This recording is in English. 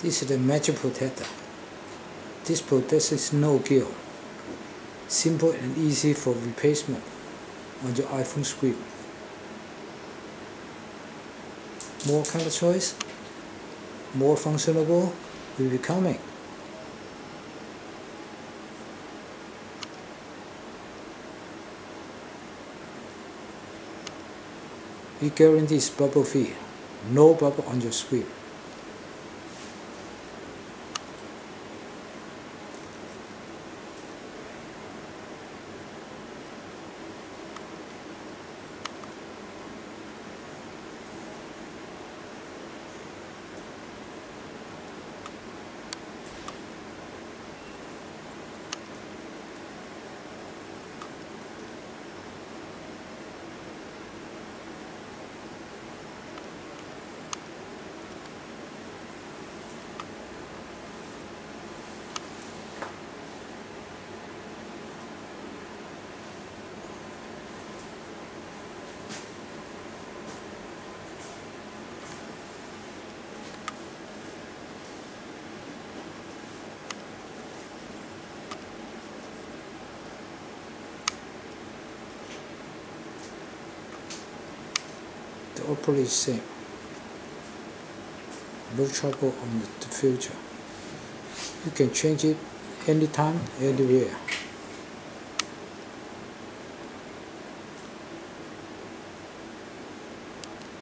This is the magic protector. This protector is no gill. Simple and easy for replacement on your iPhone screen. More color choice, more functionable will be coming. We guarantee bubble free, no bubble on your screen. The is same. No trouble on the future. You can change it anytime, anywhere.